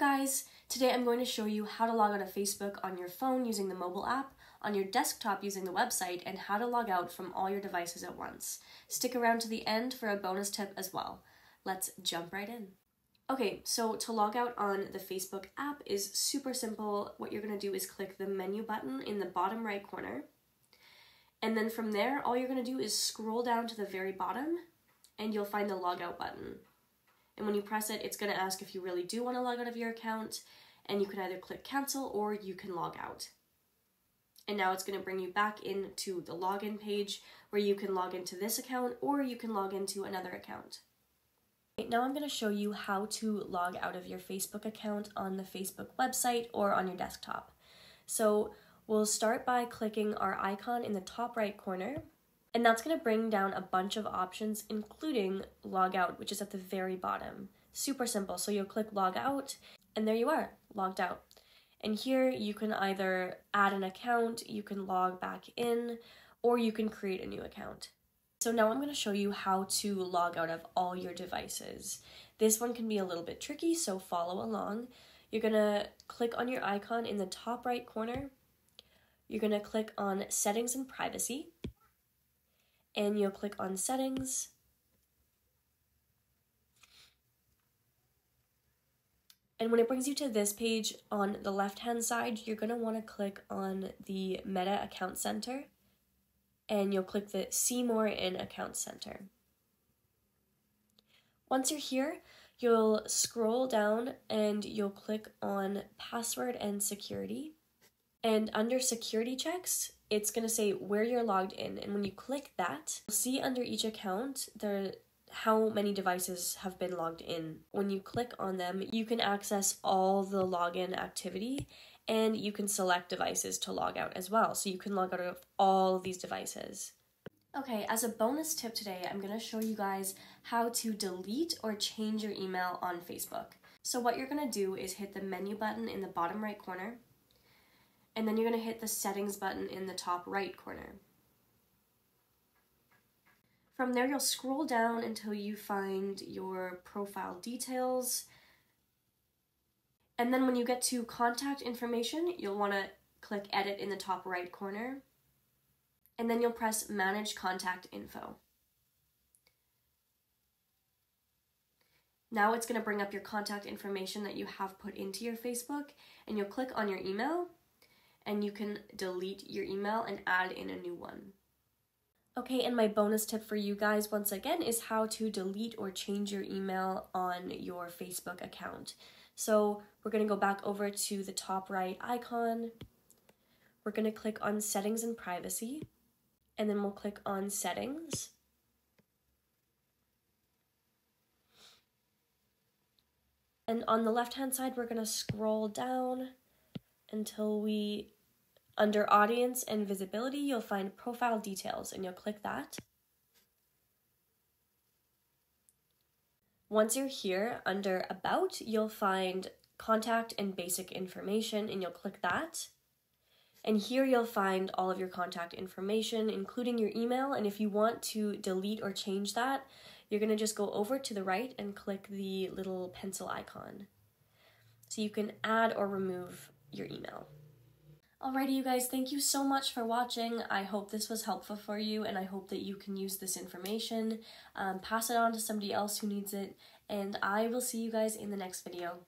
guys! Today I'm going to show you how to log out of Facebook on your phone using the mobile app, on your desktop using the website, and how to log out from all your devices at once. Stick around to the end for a bonus tip as well. Let's jump right in. Okay, so to log out on the Facebook app is super simple. What you're going to do is click the menu button in the bottom right corner. And then from there, all you're going to do is scroll down to the very bottom and you'll find the logout button. And when you press it, it's going to ask if you really do want to log out of your account, and you can either click cancel or you can log out. And now it's going to bring you back into the login page where you can log into this account or you can log into another account. Now I'm going to show you how to log out of your Facebook account on the Facebook website or on your desktop. So we'll start by clicking our icon in the top right corner and that's going to bring down a bunch of options, including log out, which is at the very bottom. Super simple. So you'll click log out, and there you are, logged out. And here you can either add an account, you can log back in, or you can create a new account. So now I'm going to show you how to log out of all your devices. This one can be a little bit tricky, so follow along. You're going to click on your icon in the top right corner. You're going to click on Settings and Privacy and you'll click on settings. And when it brings you to this page on the left hand side, you're going to want to click on the Meta Account Center and you'll click the See More in Account Center. Once you're here, you'll scroll down and you'll click on Password and Security. And under Security Checks, it's going to say where you're logged in. And when you click that, you'll see under each account there how many devices have been logged in. When you click on them, you can access all the login activity and you can select devices to log out as well. So you can log out of all of these devices. Okay, as a bonus tip today, I'm going to show you guys how to delete or change your email on Facebook. So what you're going to do is hit the menu button in the bottom right corner and then you're going to hit the settings button in the top right corner. From there, you'll scroll down until you find your profile details. And then when you get to contact information, you'll want to click edit in the top right corner. And then you'll press manage contact info. Now it's going to bring up your contact information that you have put into your Facebook and you'll click on your email and you can delete your email and add in a new one. Okay, and my bonus tip for you guys once again is how to delete or change your email on your Facebook account. So we're to go back over to the top right icon. We're to click on settings and privacy and then we'll click on settings. And on the left hand side, we're to scroll down until we, under audience and visibility, you'll find profile details and you'll click that. Once you're here under about, you'll find contact and basic information and you'll click that. And here you'll find all of your contact information, including your email. And if you want to delete or change that, you're going to just go over to the right and click the little pencil icon. So you can add or remove your email. Alrighty, you guys, thank you so much for watching. I hope this was helpful for you, and I hope that you can use this information, um, pass it on to somebody else who needs it, and I will see you guys in the next video.